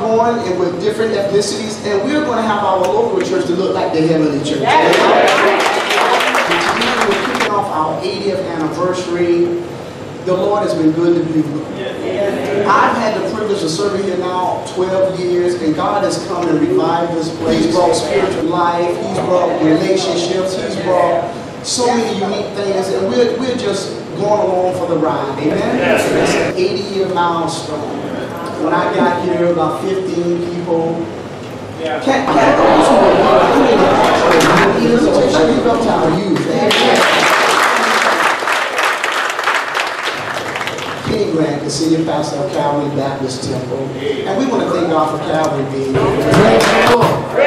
Beulah, we are going and with different ethnicities, and we're going to have our local church to look like the heavenly church. Tonight we're kicking off our 80th anniversary. The Lord has been good to Beulah. I've had the privilege of serving here now 12 years, and God has come and revived this place. He's brought spiritual life. He's brought relationships. He's brought so many unique things, and we're, we're just going along for the ride. Amen? It's an 80-year milestone. When I got here, about 15 people. Can, can I go to a invitation? Leave up to our youth. Amen. Kenny Grant, the senior pastor of Calvary Baptist Temple. And we want to thank God for Calvary being here.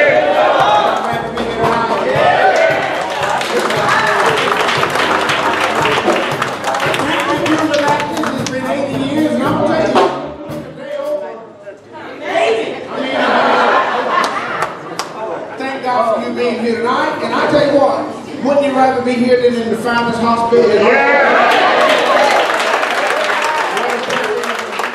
For you being here tonight. And I tell you what, wouldn't you rather be here than in the Founders Hospital? Yeah.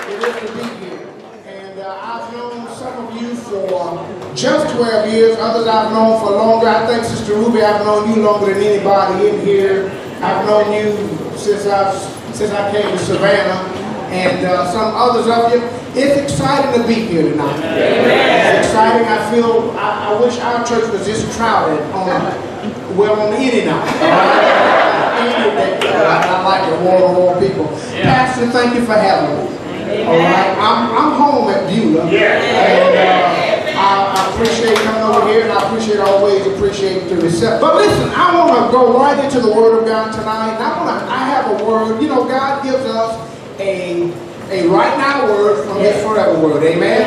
It is to be here. And uh, I've known some of you for just 12 years, others I've known for longer. I think, Sister Ruby, I've known you longer than anybody in here. I've known you since I've since I came to Savannah, and uh, some others of you. It's exciting to be here tonight. It's exciting. I feel. I, I wish our church was this crowded on well on any night. Any day. I, I like it more and more people. Pastor, thank you for having me. All right, I'm, I'm home at Beulah. And uh, I, I appreciate coming over here, and I appreciate always appreciate the reception. But listen, I want to go right into the Word of God tonight. And I want to. I have a word. You know, God gives us a a right now word from His forever word. Amen.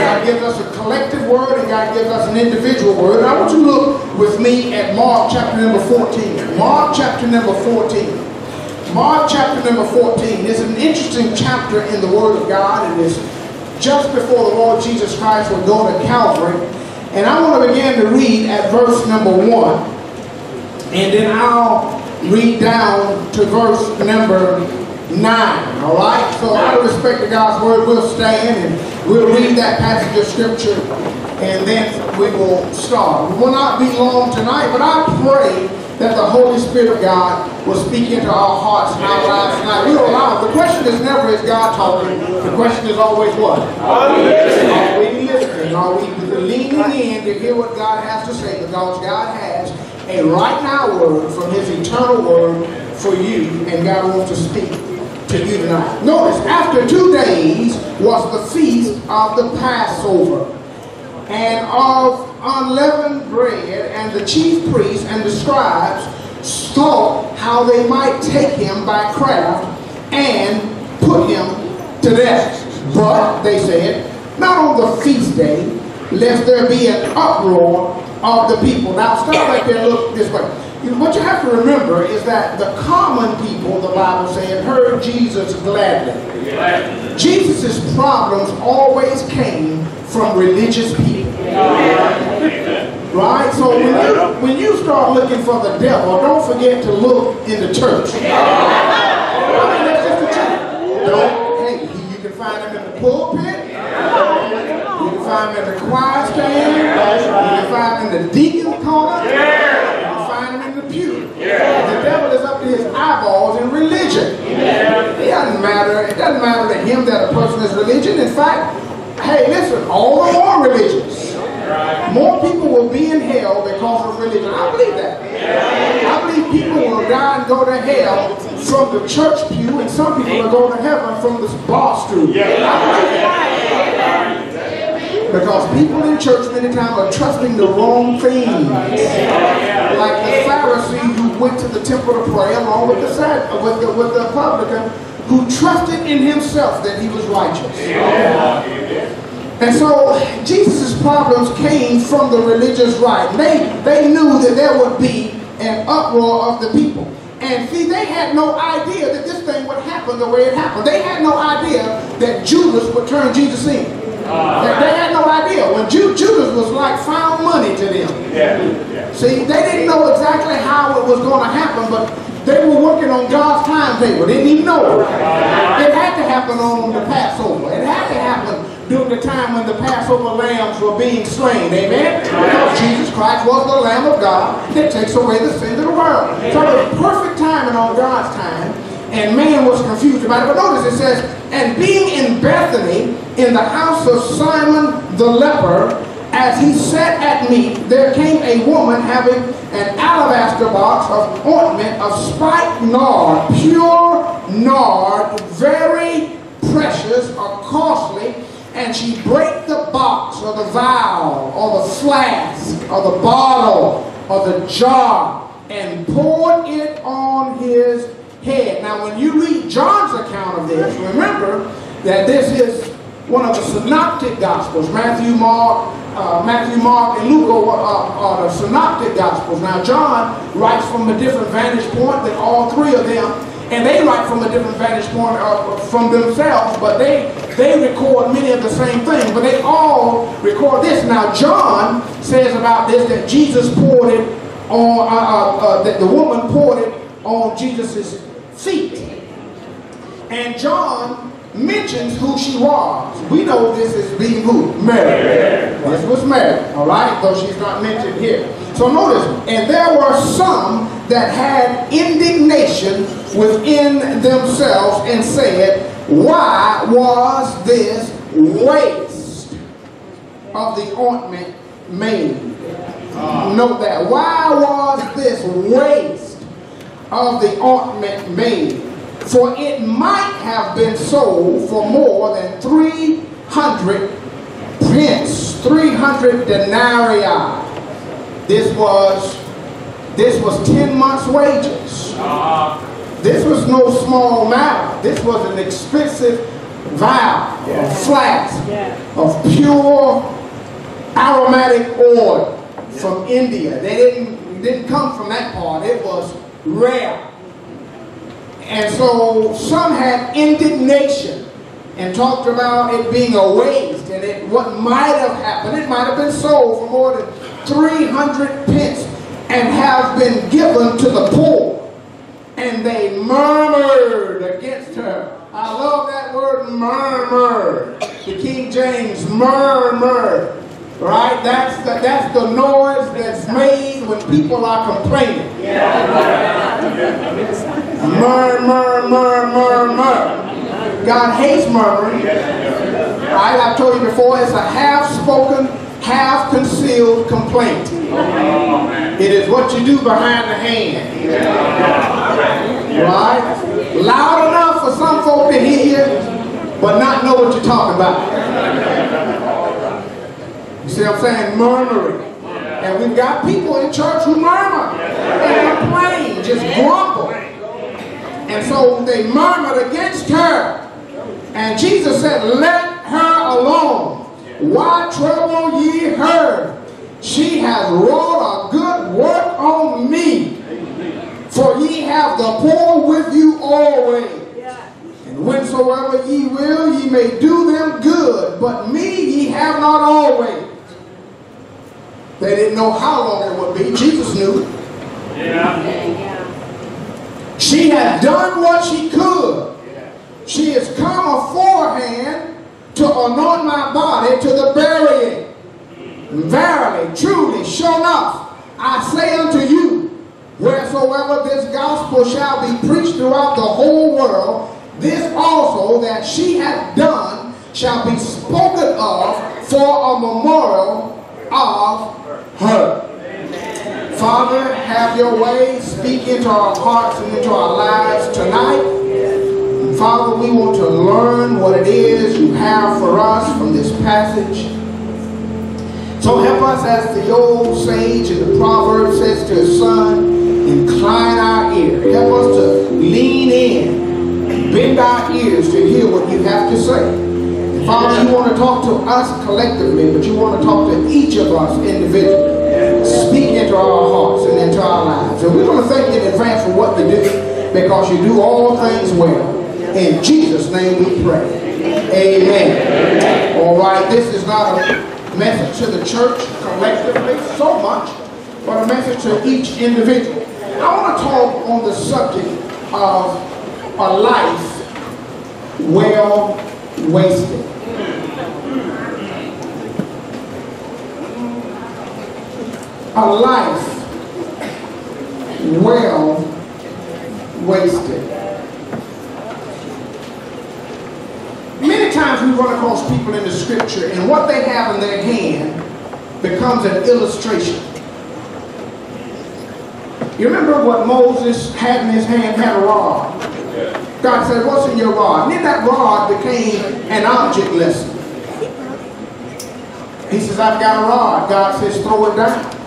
God gives us a collective word, and God gives us an individual word. And I want you to look with me at Mark chapter number 14. Mark chapter number 14. Mark chapter number 14 is an interesting chapter in the Word of God. And It is just before the Lord Jesus Christ would go to Calvary. And I want to begin to read at verse number 1. And then I'll read down to verse number 9. All right? So out of respect to God's Word, we'll stand and we'll read that passage of Scripture. And then we will start. We will not be long tonight, but I pray that the Holy Spirit of God will speak into our hearts and our lives tonight. We don't allow it. The question is never is God talking. The question is always what? Are we listening? Are we leaning in to hear what God has to say? Because God has a right now word from his eternal word for you, and God wants to speak to. Notice, after two days was the feast of the Passover and of unleavened bread, and the chief priests and the scribes thought how they might take him by craft and put him to death. But, they said, not on the feast day, lest there be an uproar of the people. Now, stop right there look this way. What you have to remember is that the common people, the Bible said, heard Jesus gladly. Jesus' problems always came from religious people. Right? So when you, when you start looking for the devil, don't forget to look in the church. Don't, hey, you can find him in the pulpit. You can find him in the choir stand. You can find him in the deacon corner. You can find him in the pew. The devil is up to his eyeballs in religion. He doesn't doesn't matter. It doesn't matter person is religion. In fact, hey, listen, all the more religious. More people will be in hell because of religion. I believe that. I believe people will die and go to hell from the church pew, and some people will go to heaven from the bar stool. Because people in church many times are trusting the wrong things. Like the Pharisee who went to the temple to pray along with the, with the, with the publican who trusted in himself that he was righteous. And so Jesus' problems came from the religious right. They, they knew that there would be an uproar of the people. And see, they had no idea that this thing would happen the way it happened. They had no idea that Judas would turn Jesus in. Uh, they, they, had no idea. When Ju Judas was like found money to them. Yeah, yeah. See, they didn't know exactly how it was going to happen, but they were working on God's timetable. They didn't even know it. It had to happen on the Passover. It had to happen during the time when the Passover lambs were being slain. Amen? Because Jesus Christ was the Lamb of God that takes away the sins of the world. So it was perfect timing on God's time. And man was confused about it. But notice it says, and being in Bethany, in the house of Simon the leper, as he sat at meat, there came a woman having an alabaster box of ointment of spikenard, pure nard, very precious or costly, and she break the box or the vial or the flask or the bottle or the jar and poured it on his head. Now, when you read John's account of this, remember that this is one of the synoptic gospels. Matthew, Mark, uh, Matthew, Mark, and Luke are, uh, are the synoptic gospels. Now, John writes from a different vantage point than all three of them and they write from a different vantage point uh, from themselves, but they they record many of the same things, but they all record this. Now, John says about this that Jesus poured it on, uh, uh, uh that the woman poured it on Jesus' feet. And John mentions who she was. We know this is being who? Mary. This was Mary, all right? Though she's not mentioned here. So notice, and there were some that had indignation within themselves and said, why was this waste of the ointment made? Note that. Why was this waste of the ointment made? For it might have been sold for more than 300 pence, 300 denarii. This was this was 10 months wages. Uh, this was no small matter. This was an expensive vial, yeah. a flask yeah. of pure aromatic oil yeah. from India. They didn't, didn't come from that part. It was rare. And so some had indignation and talked about it being a waste and it what might have happened. It might have been sold for more than 300 pence and have been given to the poor and they murmured against her. I love that word murmur. The King James murmur. Right? That's the, that's the noise that's made when people are complaining. Murmur, murmur, murmur. God hates murmuring. Right? I've told you before, it's a half-spoken, half-concealed complaint. It is what you do behind the hand. Right? Loud enough for some folk to hear but not know what you're talking about. You see what I'm saying? Murmuring. And we've got people in church who murmur and complain, just grumble. And so they murmured against her. And Jesus said, let her alone. Why trouble ye her? She has wrought a good work on me. For ye have the poor with you always. And whensoever ye will, ye may do them good. But me ye have not always. They didn't know how long it would be. Jesus knew. Yeah. She had done what she could. She has come aforehand to anoint my body to the burying. Verily, truly, sure enough, I say unto you, Wheresoever this gospel shall be preached throughout the whole world, this also that she hath done shall be spoken of for a memorial of her. Father, have your way. Speak into our hearts and into our lives tonight. Father, we want to learn what it is you have for us from this passage. So help us as the old sage in the proverb says to his son, incline our ear. Help us to lean in, bend our ears to hear what you have to say. Father, you want to talk to us collectively, but you want to talk to each of us individually. Speak into our hearts and into our lives. And we're going to thank you in advance for what you do because you do all things well. In Jesus' name we pray. Amen. All right, this is not a message to the church collectively so much, but a message to each individual. I want to talk on the subject of a life well wasted. A life well wasted. Many times we run across people in the scripture and what they have in their hand becomes an illustration. You remember what Moses had in his hand had a rod. God said, what's in your rod? And then that rod became an object lesson. He says, I've got a rod. God says, throw it down.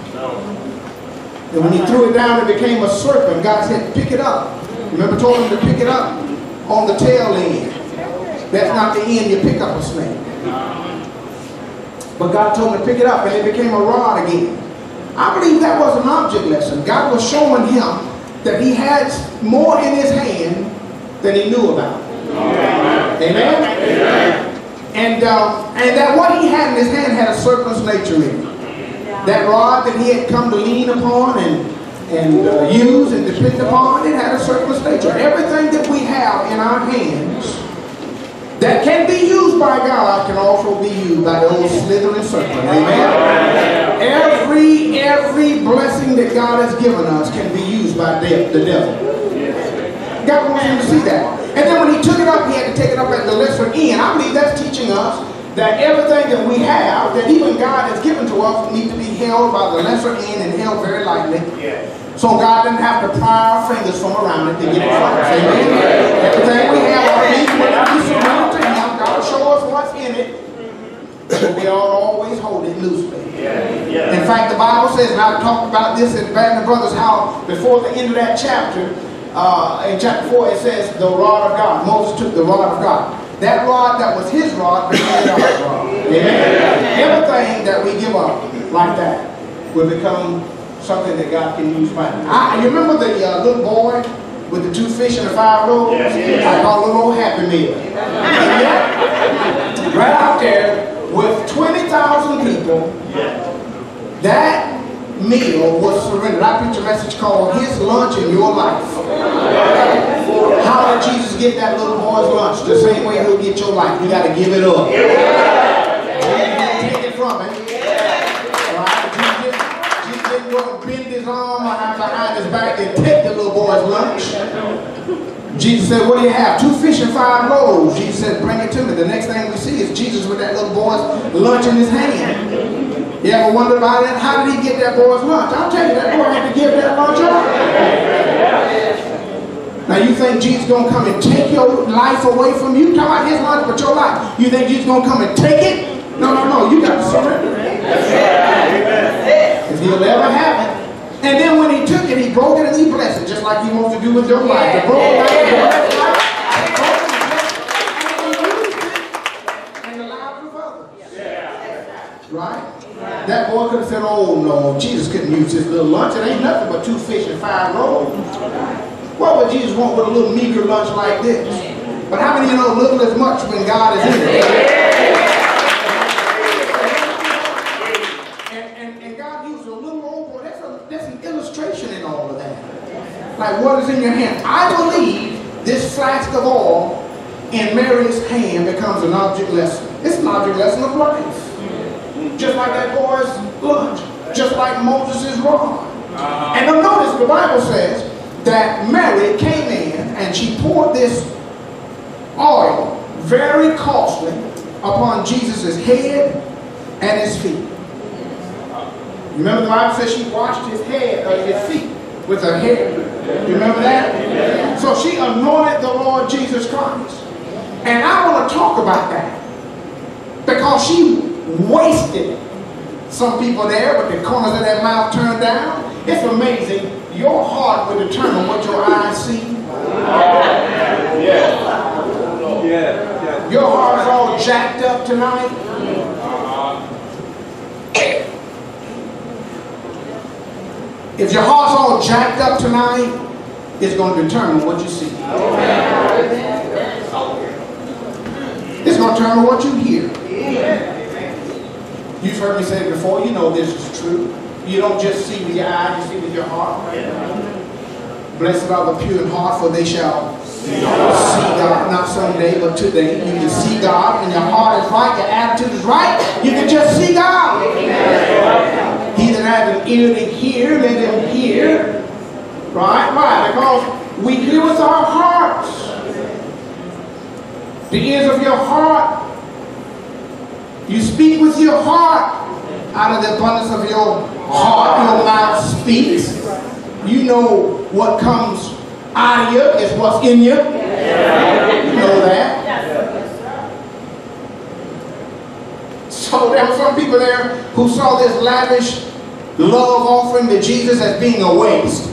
And when he threw it down, it became a serpent. God said, pick it up. Remember told him to pick it up on the tail end. That's not the end you pick up a snake. But God told him to pick it up and it became a rod again. I believe that was an object lesson. God was showing him that he had more in his hand than he knew about. Amen? Amen? And, uh, and that what he had in his hand had a serpent's nature in it that rod that he had come to lean upon and, and uh, use and depend upon, it had a surplus nature. Everything that we have in our hands that can be used by God can also be used by the old slithering serpent. Amen? Every, every blessing that God has given us can be used by the, the devil. God wants him to see that. And then when he took it up, he had to take it up at the lesser end. I believe that's teaching us that everything that we have, that even God has given to us, need to be held by the lesser end and held very lightly. Yeah. So God didn't have to pry our fingers from around it to get it from us. Amen. Everything we have, needs, when we surrender to Him, God will show us what's in it. But we ought always hold it loosely. Yeah. Yeah. In fact, the Bible says, and I've talked about this in Band Brothers, how before the end of that chapter, uh, in chapter 4, it says, the rod of God. Moses took the rod of God. That rod that was his rod became our rod. Amen. Everything that we give up like that will become something that God can use by. I, you remember the uh, little boy with the two fish and the five loaves? Yes, yes. I call little happy meal. right out there with 20,000 people, that meal was surrendered. I preach a message called His Lunch in Your Life. How did Jesus get that little boy's lunch? The same way he'll get your life. You got to give it up. Take it from him. Right? Jesus, didn't go and bend his arm behind his back and take the little boy's lunch. Jesus said, what do you have? Two fish and five loaves. Jesus said, bring it to me. The next thing we see is Jesus with that little boy's lunch in his hand. You ever wonder about that? How did he get that boy's lunch? I'll tell you, that boy had to give that lunch up. Now you think Jesus gonna come and take your life away from you? Talk about his life, but your life. You think Jesus gonna come and take it? No, no, no. You got to surrender. If he'll ever have it. And then when he took it, he broke it and he blessed it, just like he wants to do with your life. The broken life, the blessed life, and the lives of others. Right? That boy could have said, oh no, Jesus couldn't use his little lunch. It ain't nothing but two fish and five loaves. What would Jesus want with a little meager lunch like this? But how many of you know a little is much when God is in it? And, and, and God used a little old boy. That's, a, that's an illustration in all of that. Like what is in your hand? I believe this flask of oil in Mary's hand becomes an object lesson. It's an object lesson of life just like that boy's lunch, just like Moses' rod. Uh-huh. And notice the Bible says that Mary came in and she poured this oil, very costly, upon Jesus' head and his feet. Remember the Bible says she washed his head, or his feet, with her hair. You remember that? So she anointed the Lord Jesus Christ. And I want to talk about that. Because she wasted some people there with the corners of their mouth turned down. It's amazing. Your heart will determine what your eyes see. Your heart is all jacked up tonight. If your heart's all jacked up tonight, it's going to determine what you see. It's going to determine what you hear. You've heard me say it before. You know this is true. You don't just see with your eyes, you see with your heart. Blessed are the pure in heart, for they shall see God. Not someday, but today. You can see God, and your heart is right, your attitude is right. You can just see God. He that has an ear to hear, let him hear. Right? Why? Because we hear with our hearts. The ears of your heart. You speak with your heart. Out of the abundance of your heart, your mouth speaks. You know what comes out of you is what's in you. You know that. So there were some people there who saw this lavish love offering to Jesus as being a waste.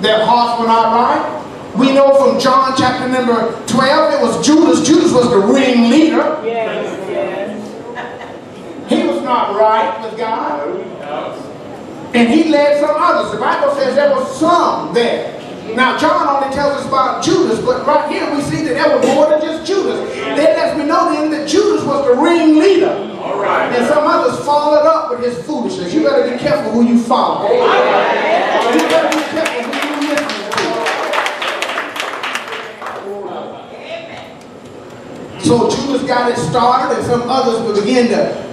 Their hearts were not right. We know from John chapter number 12, it was Judas. Judas was the ringleader. Yes, yes. He was not right with God. And he led some others. The Bible says there were some there. Now, John only tells us about Judas, but right here we see that there was more than just Judas. That lets me know then that Judas was the ringleader. And some others followed up with his foolishness. You better be careful who you follow. You better be careful who you listen to. So Judas got it started, and some others would begin to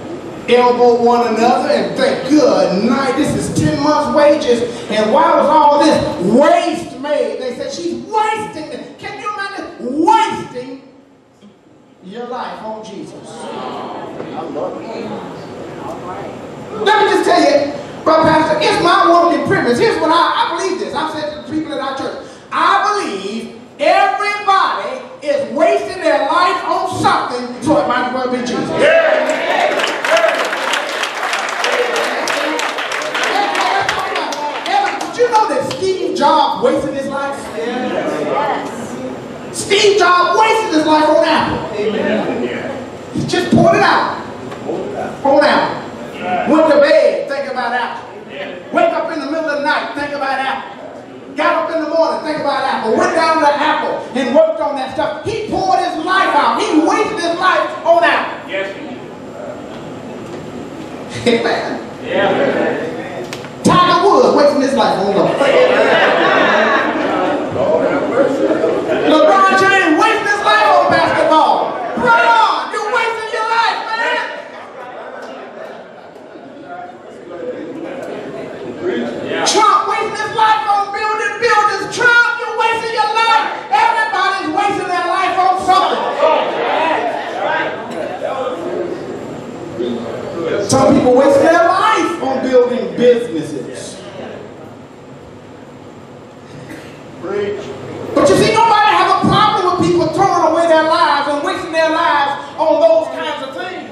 elbow one another and think, good night, this is 10 months' wages. And why was all this waste made? They said, she's wasting it. Can you imagine wasting your life on Jesus? I love. Let me just tell you, but Pastor, it's my worldly privilege. Here's what I, I believe this. I've said to the people in our church. I believe everybody is wasting their life on something, so it might as well be Jesus. Ever- Did you know that Steve Jobs wasted his life? Steve Jobs wasted his life on Apple. Amen. He just pulled it out. On Apple. Went to bed, think about Apple. Wake up in the middle of the night, think about Apple. Got up in the morning, think about Apple. Went down to Apple and worked on that stuff. He poured his life out. He wasted his life on Apple. Yes. Amen. Yeah. Tiger Woods wasting his life on golf. LeBron James wasting his life on basketball. Bro, you're wasting your life, man. Trump wasting his life on building buildings. You're wasting your life. Everybody's wasting their life on something. Some people waste their life on building businesses. But you see, nobody have a problem with people throwing away their lives and wasting their lives on those kinds of things.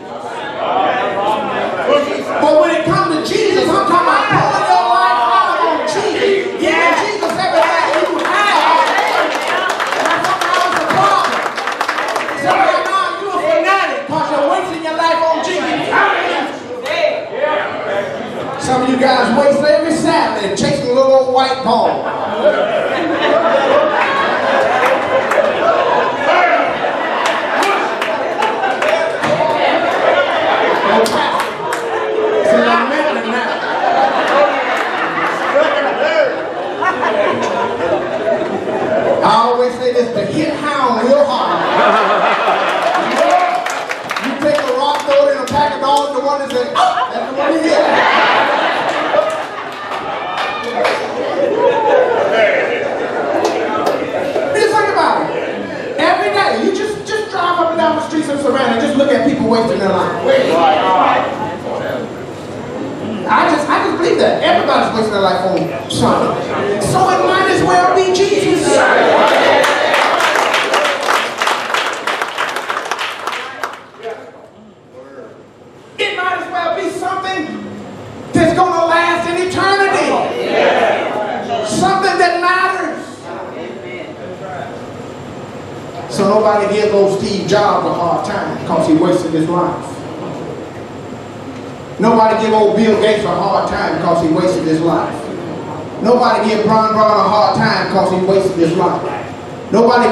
But when it comes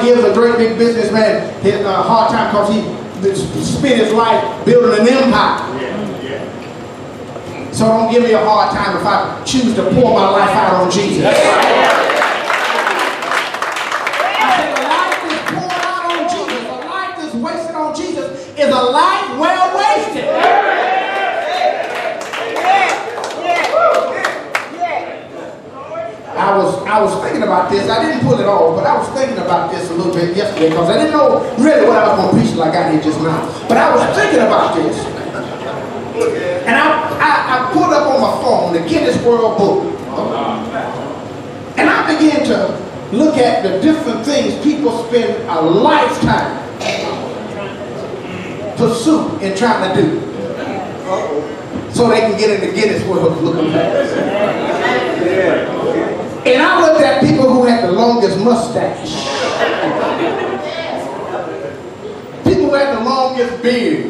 gives a great big businessman a uh, hard time because he spent his life building an empire. So don't give me a hard time if I choose to pour my life out on Jesus. I said a life that's poured out on Jesus, a life that's wasted on Jesus is a life well wasted. I was thinking about this. I didn't pull it off, but I was thinking about this a little bit yesterday because I didn't know really what I was going to preach like I did just now. But I was thinking about this. And I, I, I pulled up on my phone the Guinness World Book. And I began to look at the different things people spend a lifetime pursuit in trying to do. So they can get in the Guinness World Book of And I looked at people who had the longest mustache. People who had the longest beard.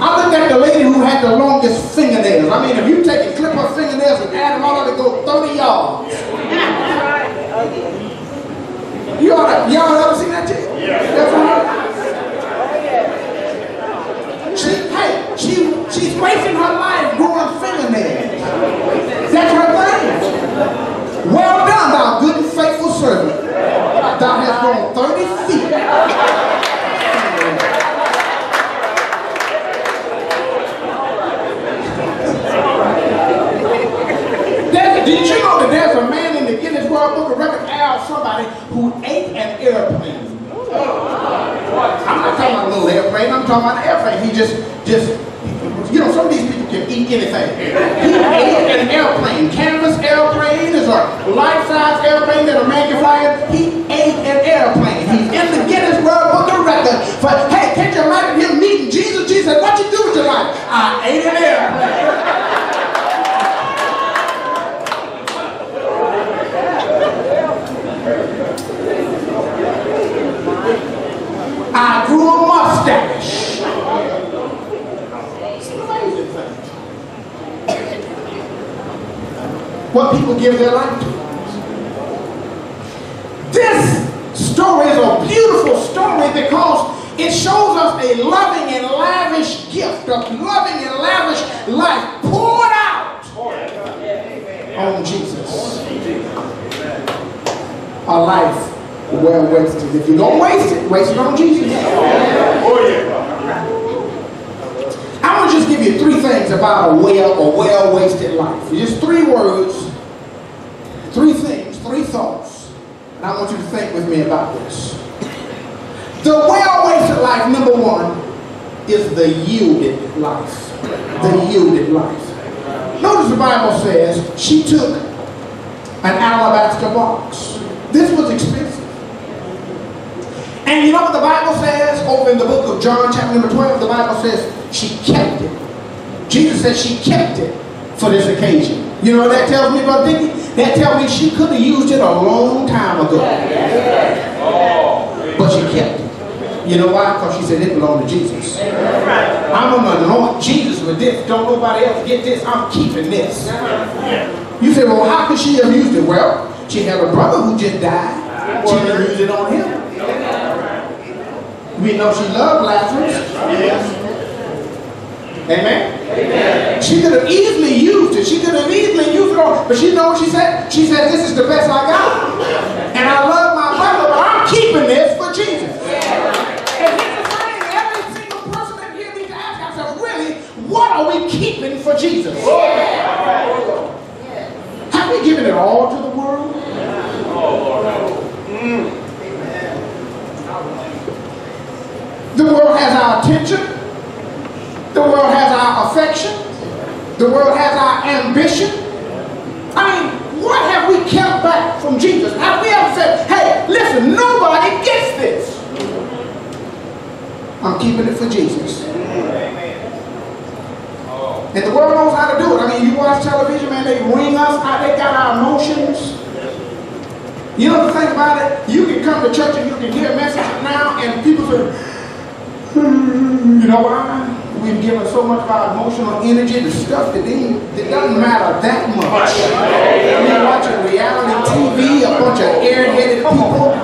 I looked at the lady who had the longest fingernails. I mean, if you take and clip her fingernails and add them all up, they go 30 yards. You ought to, y'all ever seen that too? Oh, yeah. She, hey, she, she's wasting her life growing fingernails. That's her thing. Well done, thou good and faithful servant. Thou hast grown 30 feet. Did you know that there's a man in the Guinness World Book of Records, Al, somebody who ate an airplane? I'm not talking about a little airplane, I'm talking about an airplane. He just, just, you know, some of these people can eat anything. He ate an airplane. Canvas airplane is a life-size airplane that a man can fly in. He ate an airplane. He's in the Guinness World Book of Records. But hey, can't you imagine him meeting Jesus? Jesus said, what you do with your life? I ate an airplane. I grew a mustache. It's an amazing thing. What people give their life to. This story is a beautiful story because it shows us a loving and lavish gift, a loving and lavish life poured out on Jesus. A life well wasted. If you don't waste it, waste it on Jesus. I want to just give you three things about a well or well wasted life. Just three words, three things, three thoughts. And I want you to think with me about this. The well wasted life, number one, is the yielded life. The yielded life. Notice the Bible says she took an alabaster box. This was expensive. And you know what the Bible says over in the book of John, chapter number 12? The Bible says she kept it. Jesus says she kept it for this occasion. You know what that tells me about Dickie? That tells me she could have used it a long time ago. But she kept it. You know why? Because she said it belonged to Jesus. I'm going to anoint Jesus with this. Don't nobody else get this. I'm keeping this. You say, well, how could she have used it? Well, she had a brother who just died. She didn't use it on him. We know she loved Lazarus. Yes. Amen? Amen? She could have easily used it. She could have easily used it on, but she know what she said? She said, this is the best I got. And I love my brother, but I'm keeping this what are we keeping for Jesus? Have we given it all to the world? The world has our attention. The world has our affection. The world has our ambition. I mean, what have we kept back from Jesus? Have we ever said, hey, listen, nobody gets this? I'm keeping it for Jesus. And the world knows how to do it. I mean, you watch television, man, they ring us out, they got our emotions. You know the thing about it? You can come to church and you can hear a message now, and people say, hmm, you know why? We've given so much of our emotional energy to stuff that it doesn't matter that much. You're watching reality TV, a bunch of airheaded people.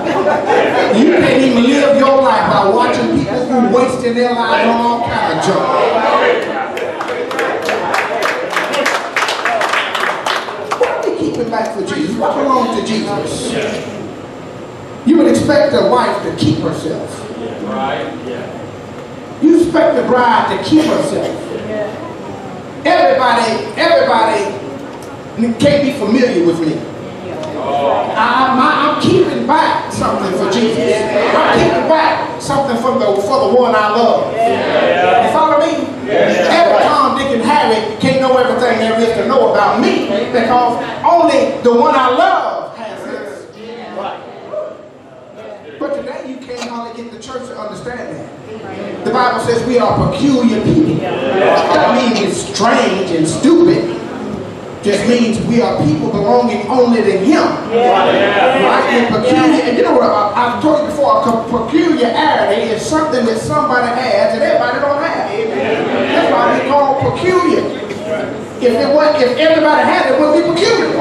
You can't even live your life by watching people who wasting their lives on all kind of junk. Keeping back for Jesus? What belongs to Jesus? You would expect a wife to keep herself. Right. You expect the bride to keep herself. Everybody, everybody can't be familiar with me. I'm, I'm keeping back something for Jesus. I'm keeping back something for the for the one I love. You follow me? Every Tom, Dick, and Harry can't know everything there is to know about me because only the one I love has this. But today you can't hardly get the church to understand that. The Bible says we are peculiar people. That means it's strange and stupid. Just means we are people belonging only to Him. Right? And peculiar, and you know what I- I've told you before, a peculiarity is something that somebody has that everybody don't have. That's why we call peculiar. If it was, if everybody had it, it would be peculiar.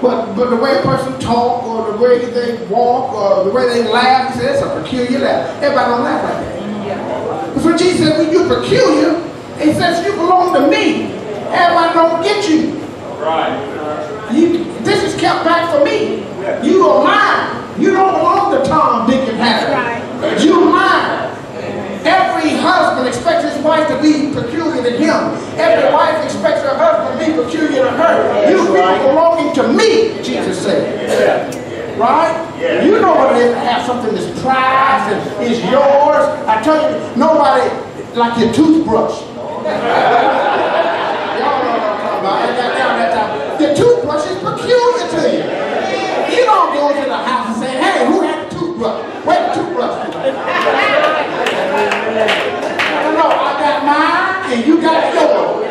But but the way a person talk or the way they walk or the way they laugh, he says that's a peculiar laugh. Everybody don't laugh like that. So Jesus said, when you're peculiar, he says you belong to me. Everybody don't get you. Right. You, this is kept back for me. You are mine. You don't belong to Tom, Dick, and Harry. You're mine. Every husband expects his wife to be peculiar to him. Every wife expects her husband to be peculiar to her. You people belonging to me, Jesus said. Right? You know what it is to have something that's prized and is yours. I tell you, nobody like your toothbrush. Y'all know what I'm talking about. I got down that time. The toothbrush is peculiar to you. You don't go into the house and say, hey, who had the toothbrush? Where the toothbrush? No, no, I got mine and you got yours.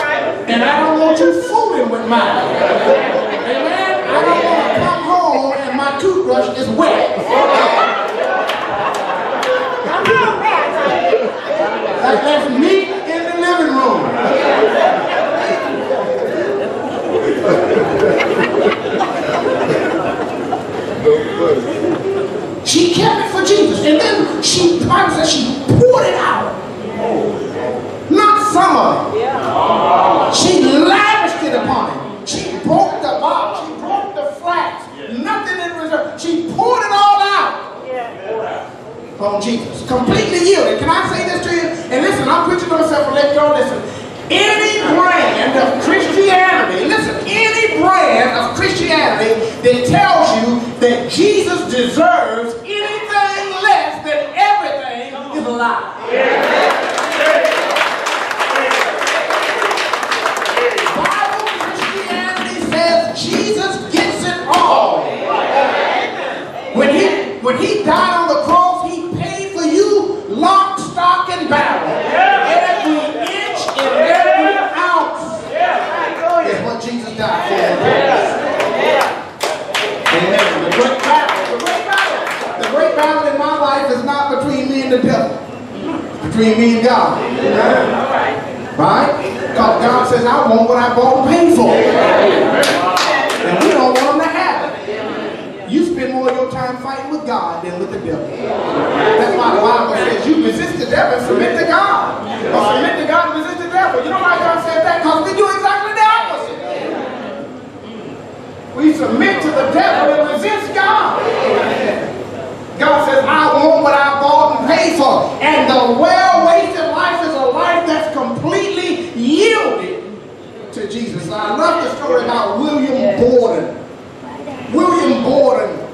Right? And I don't want you fooling with mine. Amen? I don't want to come home and my toothbrush is wet. Like that's meat in the living room. She kept it for Jesus. And then she, promised that she poured it out. Not some of it. She lavished it upon him. She broke the box. She broke the flax. Nothing in reserve. She poured it all out on Jesus. Completely yielded. Can I say this to you? And listen, I'm preaching to myself and let y'all listen. Any brand of Christianity, listen, any brand of Christianity that tells you that Jesus deserves anything less than everything is a lie. Bible when he died on the cross, he paid for you lock, stock, and barrel. Every inch and every ounce is what Jesus died for. Amen. The great battle, the great battle, the great battle in my life is not between me and the devil. Between me and God. Right? Because God says, I want what I bought and paid for. And we don't want him to have it. You spend more of your time fighting God than with the devil. That's why the Bible says you resist the devil and submit to God. Or submit to God and resist the devil. You know why God said that? Because we do exactly the opposite. We submit to the devil and resist God. God says, I want what I bought and paid for. And the well-wasted life is a life that's completely yielded to Jesus. I love the story about William Borden. William Borden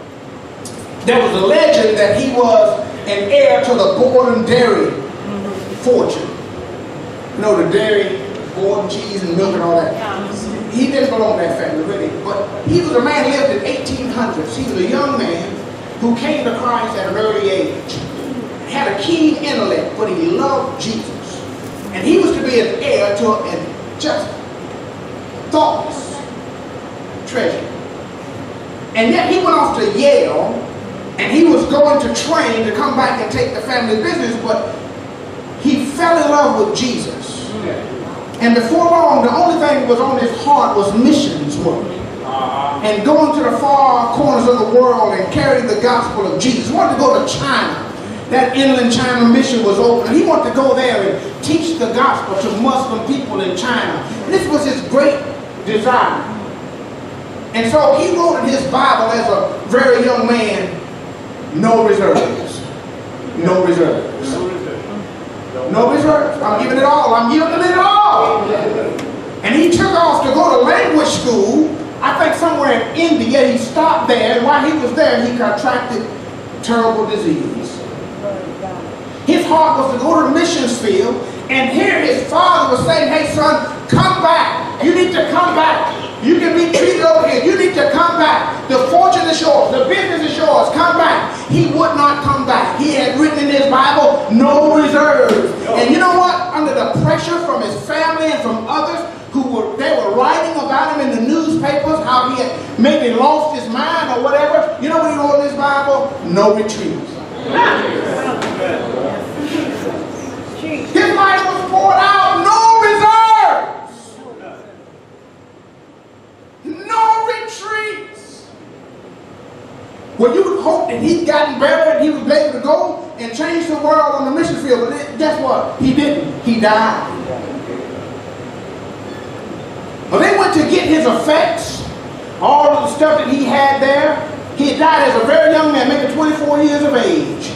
there was a legend that he was an heir to the Borden dairy fortune. You know, the dairy, Borden cheese and milk and all that. He didn't belong to that family, really. But he was a man who lived in 1800s. He was a young man who came to Christ at an early age. Had a keen intellect, but he loved Jesus. And he was to be an heir to a just thoughtless treasure. And yet he went off to Yale and he was going to train to come back and take the family business, but he fell in love with Jesus. And before long, the only thing that was on his heart was missions work. Uh-huh. And going to the far corners of the world and carrying the gospel of Jesus. He wanted to go to China. That inland China mission was open. He wanted to go there and teach the gospel to Muslim people in China. This was his great desire. And so he wrote in his Bible as a very young man, no reserves. No reserves. No reserves. I'm giving it all. I'm yielding it all. And he took off to go to language school. I think somewhere in India. He stopped there. And while he was there, he contracted terrible disease. His heart was to go to the missions field. And here his father was saying, hey son, come back. You need to come back. You can be treated over here. You need to come back. The fortune is yours. The business is yours. Come back. He would not come back. He had written in his Bible, no reserves. And you know what? Under the pressure from his family and from others who were, they were writing about him in the newspapers, how he had maybe lost his mind or whatever. You know what he wrote in his Bible? No retreat. His life was poured out, no reserves, no retreats. Well, you would hope that he'd gotten better and he was able to go and change the world on the mission field, but guess what? He didn't. He died. Well, they went to get his effects, all of the stuff that he had there. He died as a very young man, maybe 24 years of age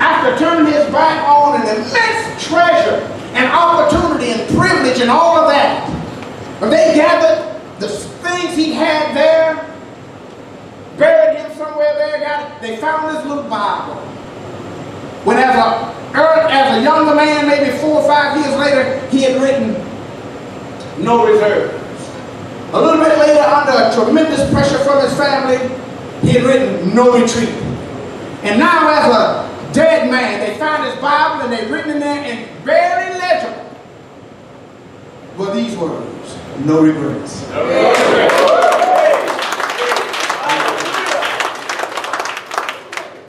after turning his back on an immense treasure and opportunity and privilege and all of that. But they gathered the things he had there, buried somewhere there, got They found this little Bible. When as er, a, as a younger man, maybe four or five years later, he had written, no reserves. A little bit later, under tremendous pressure from his family, he had written, no retreat. And now as a dead man. They found his Bible and they written in there and very legible were these words, no regrets. No regrets.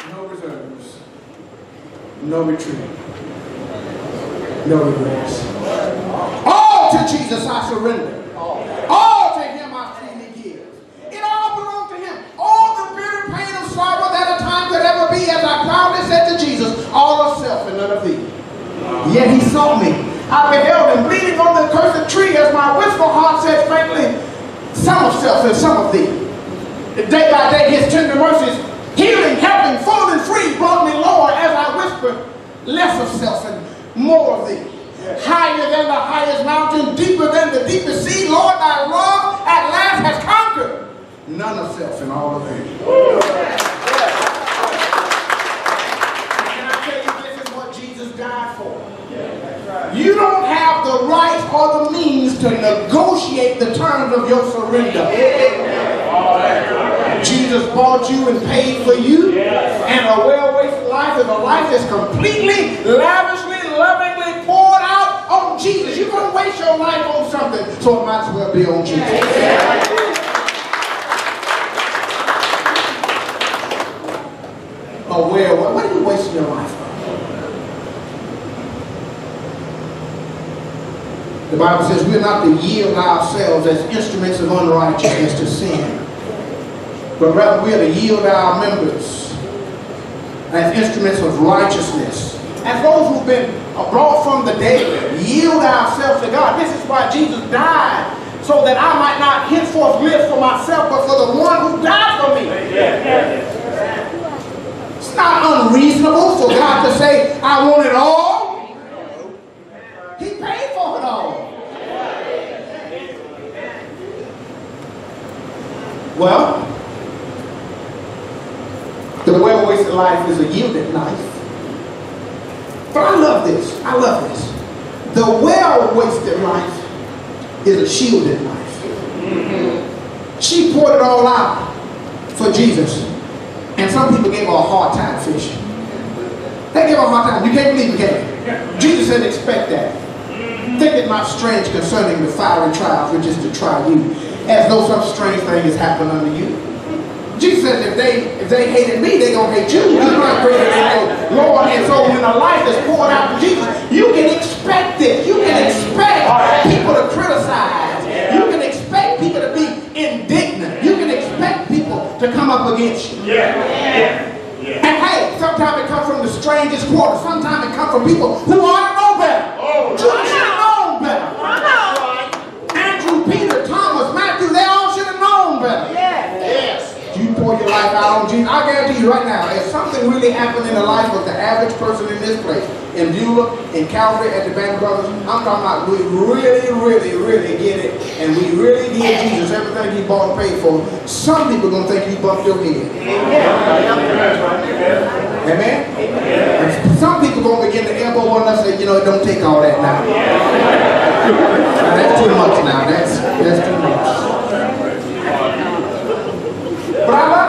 No reserves. No retreat. No regrets. All to Jesus I surrender. All to him I freely give. It all belongs to him. All the bitter pain and sorrow that a time could ever be, as I proudly said to Jesus, all of self and none of thee. Yet he saw me. I beheld him bleeding on the cursed tree, as my wistful heart said frankly, some of self and some of thee. Day by day his tender mercies, healing, helping, full and free, brought me lower as I less of self and more of thee. Higher than the highest mountain, deeper than the deepest sea, Lord, thy love at last has conquered none of self and all of thee. And I tell you, this is what Jesus died for. You don't have the right or the means to negotiate the terms of your surrender. Jesus bought you and paid for you. And a well-wasted life is a life that's completely, lavishly, lovingly poured out on Jesus. You're going to waste your life on something, so it might as well be on Jesus. Oh, where? What, what are you wasting your life on? The Bible says we're not to yield ourselves as instruments of unrighteousness to sin, but rather we are to yield our members as instruments of righteousness. As those who've been brought from the dead, yield ourselves to God. This is why Jesus died, so that I might not henceforth live for myself, but for the one who died for me. It's not unreasonable for God to say, I want it all. He paid for it all. Well, the well-wasted life is a yielded life. But I love this. I love this. The well-wasted life is a shielded life. She poured it all out for Jesus. And some people gave her a hard time fishing. They gave her a hard time. You can't believe it, can you? Jesus said, expect that. Think it not strange concerning the fiery trials which is to try you, as though some strange thing has happened unto you. Jesus said, if they if they hated me, they gonna hate you. He's not greater than the Lord. And so when the life is poured out for Jesus, you can expect it. You can expect people to criticize. You can expect people to be indignant. You can expect people to come up against you. And hey, sometimes it comes from the strangest quarter. Sometimes it comes from people who ought to know better. You should have known better. Andrew, Peter, Thomas, Matthew, they all should have known better. Yes. You pour your life out on Jesus. I guarantee you right now, if something really happened in the life of the average person in this place, in Beulah, in Calvary, at the Band Brothers, I'm talking about we really, really, really get it, and we really give Jesus everything he bought and paid for. Some people are gonna think you bumped your head. Amen? And Some people are gonna begin to elbow one another and say, you know, it don't take all that now. Now, That's too much now. That's that's too much. But I love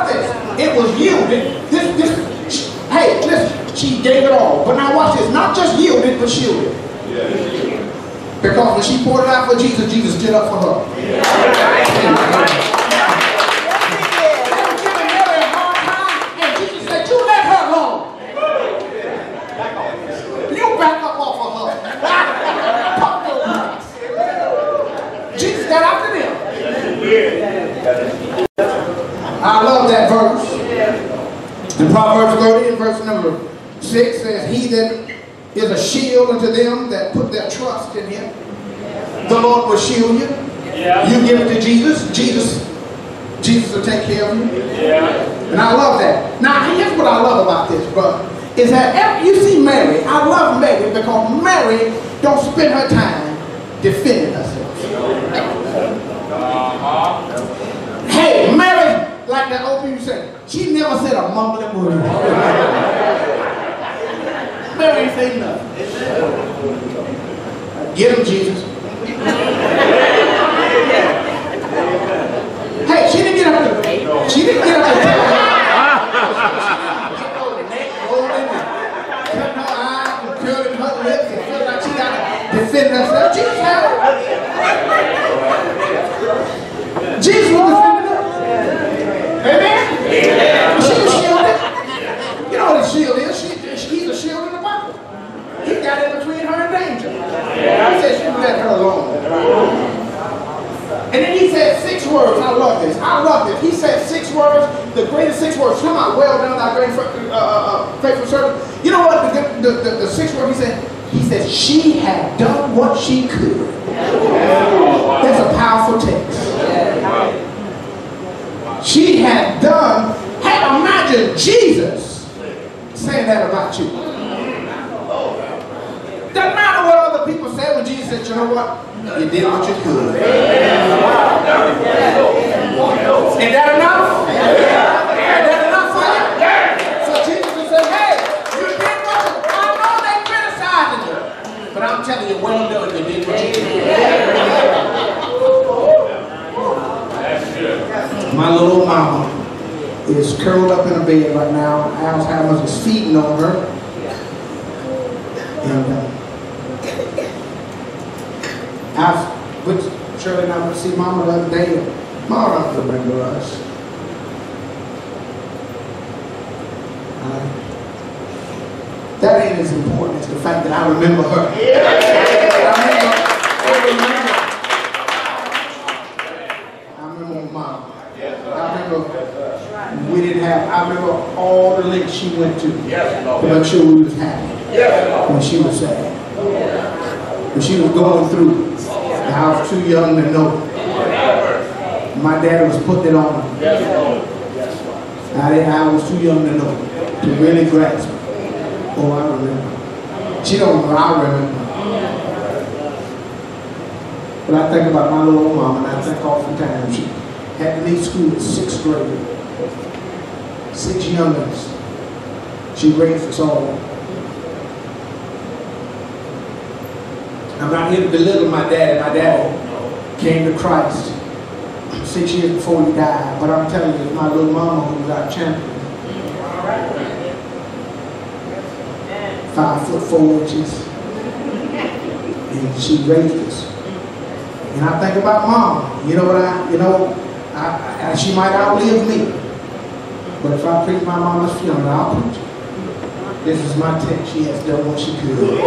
was yielded. This this sh- hey, listen, she gave it all. But now watch this. Not just yielded, but shielded. Because when she poured it out for Jesus, Jesus stood up for her. They were giving Mary a hard time, and Jesus said, You let her alone. You back up off of her. Pump your brakes. Jesus got after them. I love that verse. In Proverbs 30, in verse number 6 says, He that is a shield unto them that put their trust in him. The Lord will shield you. Yeah. You give it to Jesus, Jesus, Jesus will take care of you. Yeah. And I love that. Now, here's what I love about this, brother. Is that you see Mary, I love Mary because Mary don't spend her time defending herself. Hey, Mary, like that old people said, she never said a mumbling word. Mary ain't say nothing. Get him, Jesus. hey, she didn't get up there. She didn't get up there. Jesus had was You know what a shield is? She, she's a shield in the Bible. He got in between her and danger. He said she let her alone. And then he said six words. I love this. I love this. He said six words, the greatest six words. Come on, well done, thy great uh, uh, uh, faithful servant. You know what? The, the, the, the six word he said. He said she had done what she could. That's a powerful text. She had done. Hey, imagine Jesus saying that about you. Doesn't matter what other people say when Jesus said, you know what? You did what you could. Is that enough? Is that enough for you? So Jesus say, hey, I know they you. But I'm telling you, well done, you did what you could. That's good. My little mama is curled up in a bed right now. Alzheimer's is feeding on her. And uh, I went Shirley and I went to see Mama the other day. Mama don't remember us. Uh, that ain't as important as the fact that I remember her. I remember, I remember, I remember Mama. I remember we didn't have, I remember all the links she went to to make sure we was happy when she was sad. When she was going through, and I was too young to know. My dad was putting it on her. I, didn't, I was too young to know, to really grasp. Oh, I remember. She don't remember, I remember. But I think about my little mama, and I think oftentimes she had to leave school at sixth grade. Six youngins She raised us all. I'm not here to belittle my dad. My dad came to Christ six years before he died. But I'm telling you, my little mama who was our champion. Five foot four inches. And she raised us. And I think about mom. You know what I, you know, I, I, she might outlive me. But if I preach my mama's funeral, I'll preach it. This is my text. She has done what she could.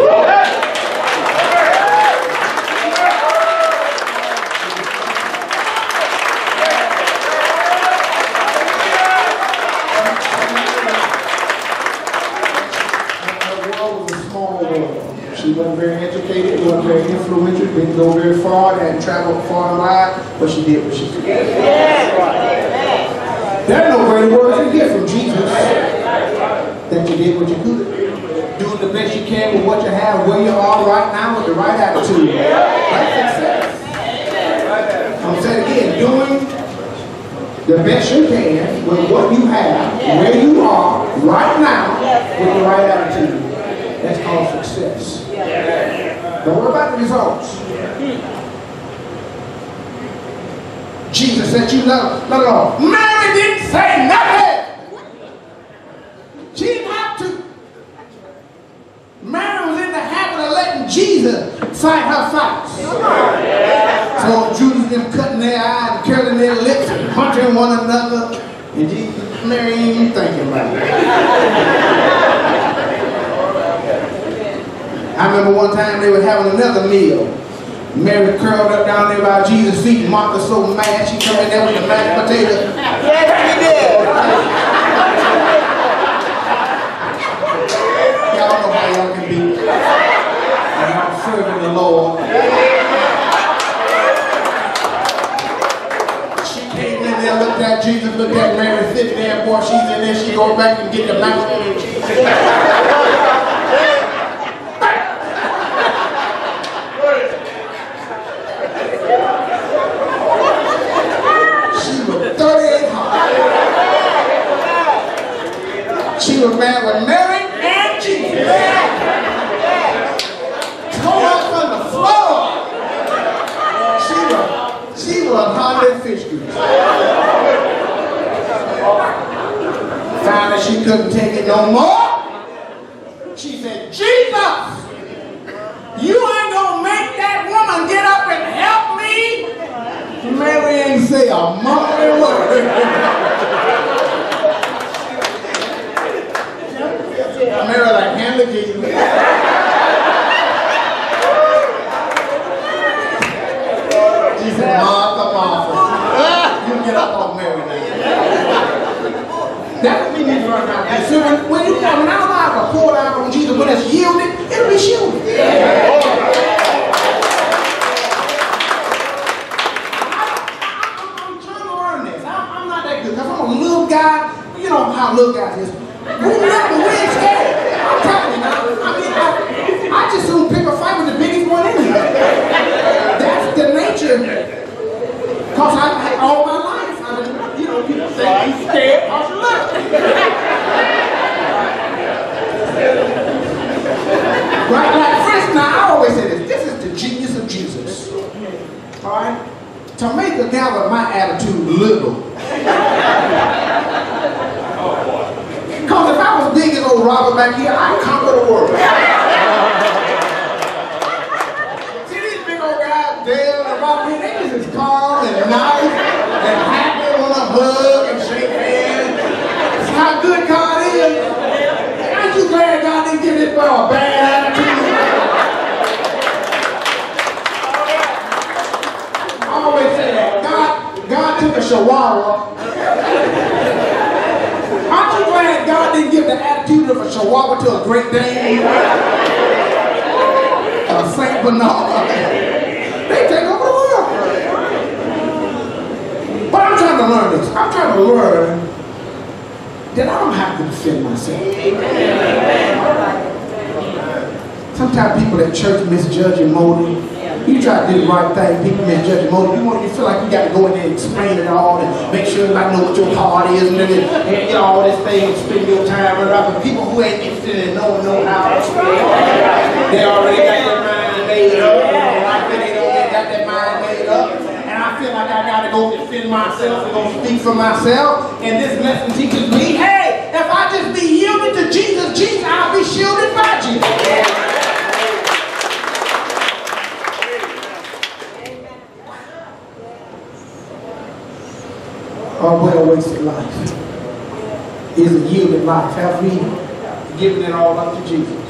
She wasn't very educated, wasn't very influential, didn't go very far, hadn't traveled far and wide, but she did what she could. No greater word you get from Jesus that you did what you could. Doing the best you can with what you have, where you are right now with the right attitude. That's success. I'm saying again, doing the best you can with what you have, where you are right now with the right attitude. That's called success. Don't worry about the results. Jesus said you love, it all. Mary didn't say nothing. She didn't have to. Mary was in the habit of letting Jesus fight her fights. So Judas them cutting their eyes, and curling their lips, and punching one another. And Jesus, Mary ain't even thinking about it. I remember one time they were having another meal. Mary curled up down there by Jesus' feet. Martha so mad, she come in there with the mashed potato. Yes, he did. Y'all know how y'all can be. And I'm serving the Lord. She came in there, looked at Jesus, looked at Mary sitting there, boy, she's in there, she go back and get the mashed potato. She was 38 hard. She was mad with Mary and Jesus. Tore up on the floor. She was, she was hot as fish grease. Finally, she couldn't take it no more. She said, Jesus, you ain't gonna make that woman get up and help me? Mary ain't say a mumbling word. Mary like, hand the Jesus. She said, Martha, Martha. Ah, you get up on Mary now. That's what we need to learn how to. So when, when, you, when our lives are poured out on Jesus, when it's yielded, it'll be shielded. I'm trying to learn this. I'm, I'm not that good because I'm a little guy. You know how little guys is. We never win scared. I'm telling you now. I mean, I, I just soon pick a fight with the biggest one in here. That's the nature. Because I, I, all my life, I've been, you know, people say, I'm scared because you look. Right? Like, instance, now I always say this. This is the genius of Jesus. All right? To make a gather my attitude little. Because if I was big as old Robert back here, I'd conquer the world. See these big old guys, Dale and Robert, they just calm and nice and happy, want to hug and shake hands. That's how good God is. Aren't you glad God didn't give this boy a bad attitude? I always say that. God, God took a chihuahua. Aren't you glad God didn't give the attitude of a chihuahua to a Great Dane? A Saint Bernard. They take over the world. But I'm trying to learn this. I'm trying to learn that I don't have to defend myself. Sometimes people at church misjudge and mold You try to do the right thing, people misjudge you more. You you feel like you got to go in there and explain it all and make sure everybody know what your heart is and and get all this thing and spend your time and up. And people who ain't interested in knowing know how they already got their mind made up. They don't got their mind made up. And I feel like I gotta go defend myself and go speak for myself. And this lesson teaches me, hey, just be yielded to Jesus, Jesus, I'll be shielded by Jesus. a well-wasted life is a yielded life. Have we given it all up to Jesus?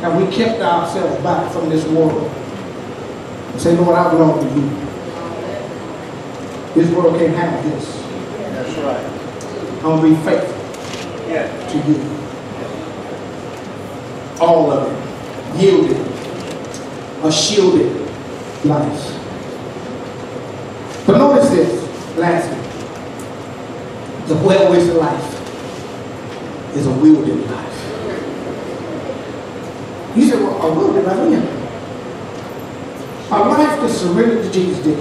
Have we kept ourselves back from this world? And say, Lord, I belong to you. This world can't have this. That's right. To be faithful to you. All of it. Yielded. A shielded life. But notice this, lastly. The well-wished life is a wielded life. You say, well, a wielded life, yeah. A life that's surrendered to Jesus, it?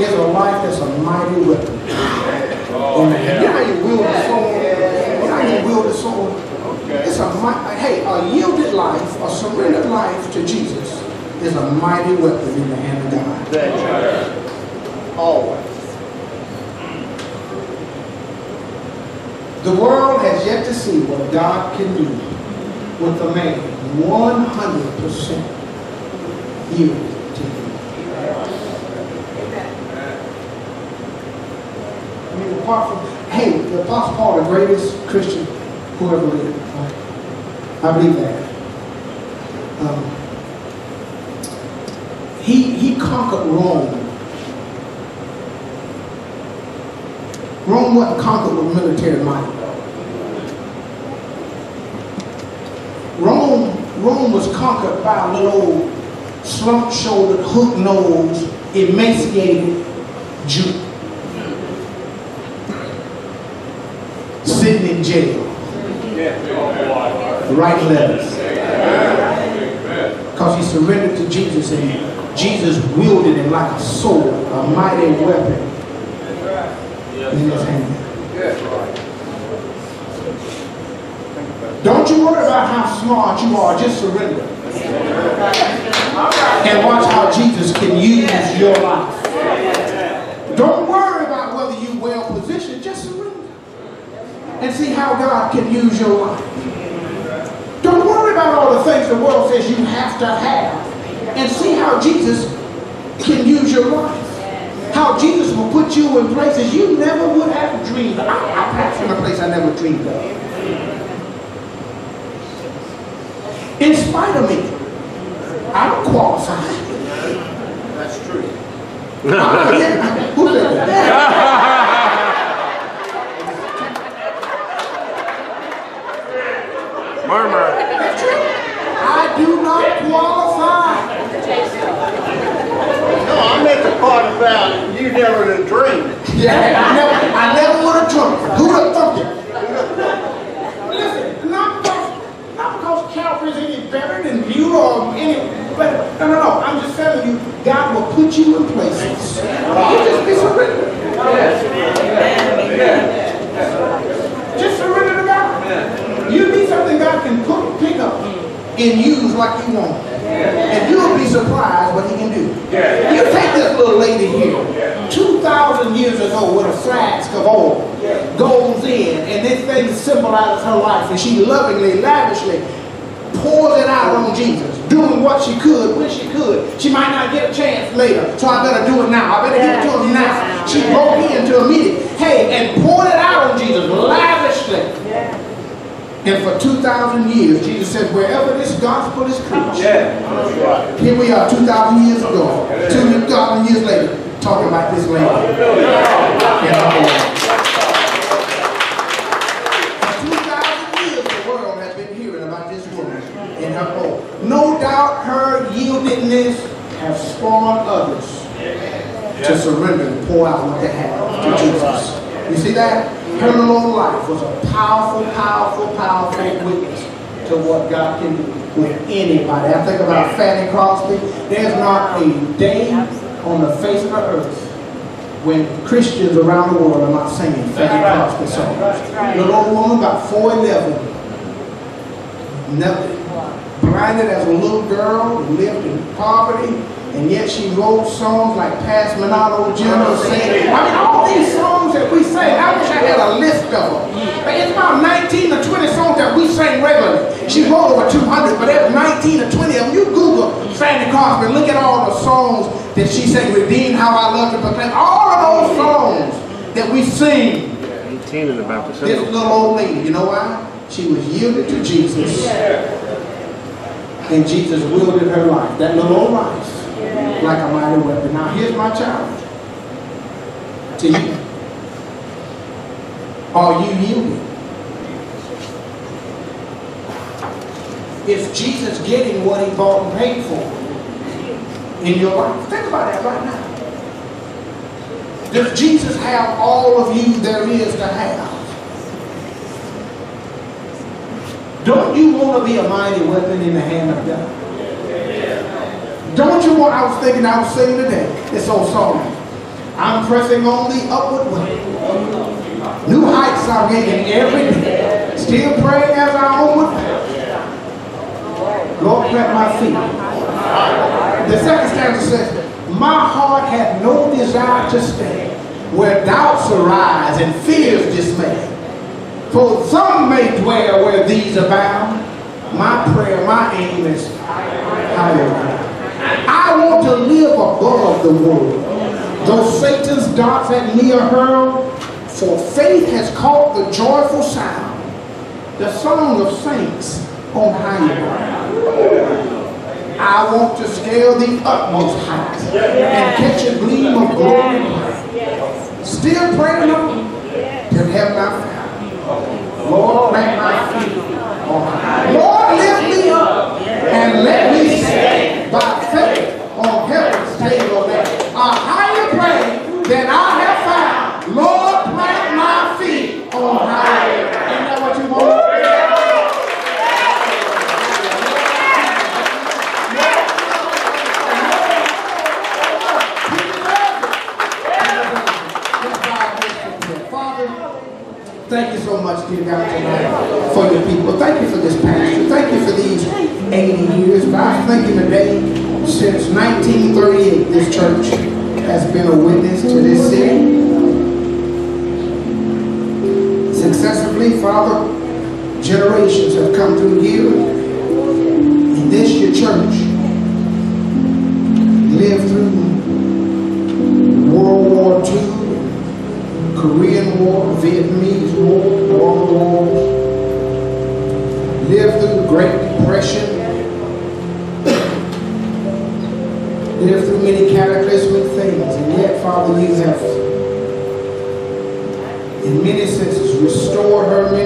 Is a life that's a mighty weapon. Oh, You know yeah. how you wield the sword? You know how you wield the sword? Okay. It's a hey, a yielded life, a surrendered life to Jesus is a mighty weapon in the hand of God. That's right. Always. The world has yet to see what God can do with a man 100% yielded to Him. I mean, apart from, hey, the Apostle Paul, the greatest Christian who ever lived. right? I believe that. Um, he, he conquered Rome. Rome wasn't conquered with military might. Rome, Rome was conquered by a little old slump-shouldered, hook-nosed, emaciated Jew. Sitting in jail, writing letters. Because he surrendered to Jesus and Jesus wielded him like a sword, a mighty weapon in his hand. Don't you worry about how smart you are, just surrender. And watch how Jesus can use your life. Don't worry about whether you're well positioned, just surrender. And see how God can use your life. Don't worry about all the things the world says you have to have. And see how Jesus can use your life. How Jesus will put you in places you never would have dreamed. I, I passed in a place I never dreamed of. In spite of me, I'm qualified. That's true. Who said that? Murmur. I do not qualify. No, I meant the part about you never would have. Yeah, I never, I never would have drunk. Who would have thunk it? Listen, not because, not because Calvary's any better than you or any better. No, no, no. I'm just telling you, God will put you in places. You just be surrendered. Just surrender to God. You be something God can put, pick up and use like you want. And you'll be surprised what he can do. You take this little lady here, 2,000 years ago with a flask of oil, goes in, and this thing symbolizes her life, and she lovingly, lavishly pours it out on Jesus, doing what she could when she could. She might not get a chance later, so I better do it now. I better give it to him now. She broke into a meeting, hey, and poured it out on Jesus lavishly. And for 2,000 years, Jesus said, wherever this gospel is preached, Yeah. Here we are 2,000 years ago, 2,000 years later, talking about this lady. in our world. For 2,000 years, the world has been hearing about this woman in her home. No doubt her yieldedness has spawned others to surrender and pour out what they have to Jesus. You see that? Little life was a powerful, powerful, powerful witness to what God can do. with anybody. I think about Fanny Crosby. There's not a day on the face of the earth when Christians around the world are not singing Fanny Crosby songs. Little old woman, about 4'11", never, blinded as a little girl, lived in poverty, and yet she wrote songs like Not Old General Sing. I mean, all these songs that we sang, I wish I had a list of them. But It's about 19 or 20 songs that we sang regularly. She wrote over 200, but there's 19 or 20 of them. You Google Fanny Crosby, look at all the songs that she sang, Redeem How I Love to Proclaim. All of those songs that we sing 18 in the Baptist this little old lady, you know why? She was yielded to Jesus. And Jesus wielded her life, that little old life, like a mighty weapon. Now here's my challenge to you. Are you yielded? Is Jesus getting what he bought and paid for in your life? Think about that right now. Does Jesus have all of you there is to have? Don't you want to be a mighty weapon in the hand of God? Don't you want, I was thinking, I was singing today, this old song. I'm pressing on the upward way. New heights I'm gaining every day. Still praying as I onward. Lord, plant my feet. The second stanza says, My heart hath no desire to stay where doubts arise and fears dismay. For some may dwell where these abound. My prayer, my aim is higher ground. I want to live above the world. Though Satan's darts at me are hurled, for faith has caught the joyful sound, the song of saints on higher ground. I want to scale the utmost height and catch a gleam of glory. Still praying on to have not found. Lord, plant my feet on high. Lord, lift me up and let me stand by faith on heaven's table there. A higher plane than I have found. Lord, plant my feet on higher. Isn't that what you want? Father, Thank you so much, dear God, tonight for your people. Thank you for this pastor. Thank you for these 80 years. But I'm thinking today, since 1938, this church has been a witness to this city. Successively, Father, generations have come through here. And this, your church, lived through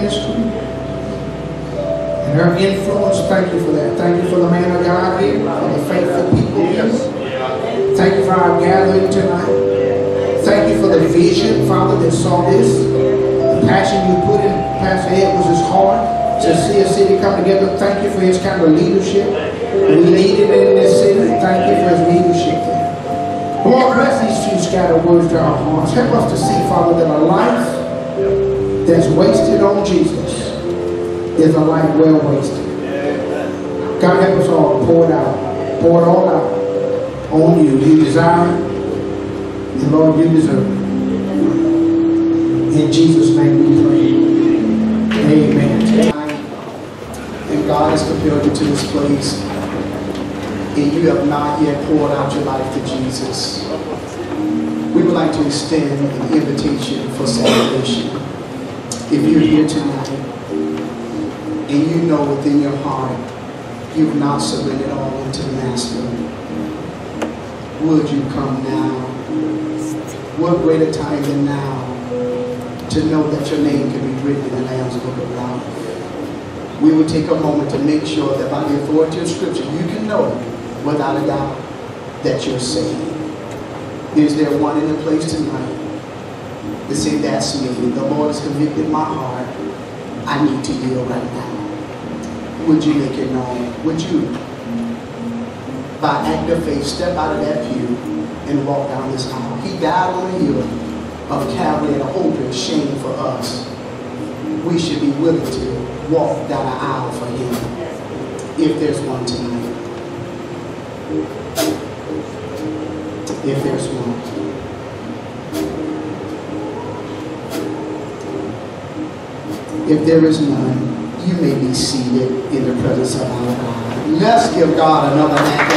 ministry and her influence. Thank you for that. Thank you for the man of God here, for the faithful people here. Thank you for our gathering tonight. Thank you for the vision, Father, that saw this. The passion you put in Pastor Ed was his heart to see a city come together. Thank you for his kind of leadership. We need it in this city. Thank you for his leadership there. Lord, bless these few scattered words to our hearts. Help us to see, Father, that our life that's wasted on Jesus is a life well wasted. God, help us all pour it out. Pour it all out on you. You desire. And Lord, you deserve it. In Jesus' name we pray. Amen. And God has compelled you to this place, and you have not yet poured out your life to Jesus. We would like to extend an invitation for salvation. If you're here tonight, and you know within your heart you've not surrendered all into the Master, would you come now? What greater time than now to know that your name can be written in the Lamb's Book of Life? We will take a moment to make sure that by the authority of Scripture, you can know without a doubt that you're saved. Is there one in the place tonight that say, that's me. The Lord has convicted my heart. I need to yield right now. would you make it known? Would you, by act of faith, step out of that pew and walk down this aisle? He died on the hill of Calvary and a hope and shame for us. We should be willing to walk down the aisle for him, if there's one tonight. If there's one. If there is none, you may be seated in the presence of our God. Let's give God another hand.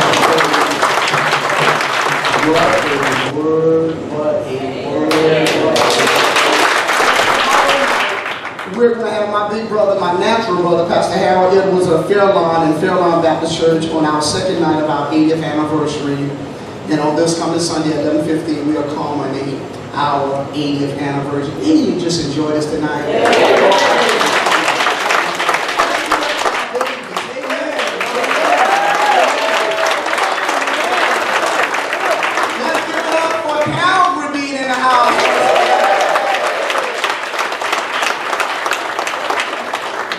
What a word, what a word. We're going to have my big brother, my natural brother, Pastor Harold Edwards of Fairlawn and Fairlawn Baptist Church on our second night of our 80th anniversary. And on this coming Sunday at 11:15, we are culminating our 80th anniversary. Of you just enjoy this tonight? Let's give it up for Calvary being in the house.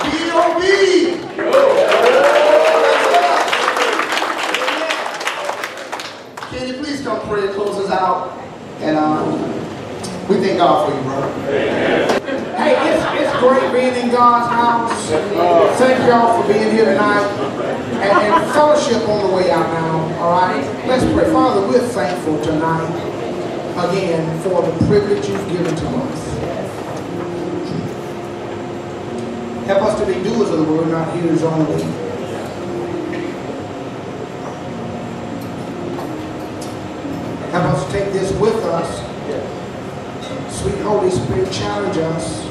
B.O.B. Can you please come pray and close us out? And um, we thank God for you, brother. Hey, it's, it's great being in God's house. Thank y'all for being here tonight. And, and fellowship on the way out now, all right? Let's pray. Father, we're thankful tonight, again, for the privilege you've given to us. Help us to be doers of the word, not hearers only. Help us to take this with us. Sweet Holy Spirit, challenge us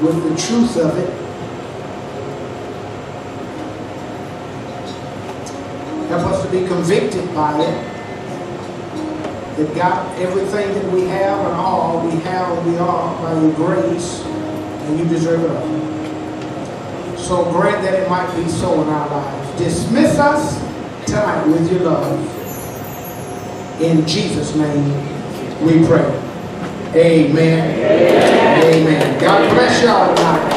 with the truth of it. Help us to be convicted by it. That God, everything that we have and all, we have and we are by your grace, and you deserve it all. So grant that it might be so in our lives. Dismiss us tonight with your love. In Jesus' name we pray. Amen. Amen. God bless y'all tonight.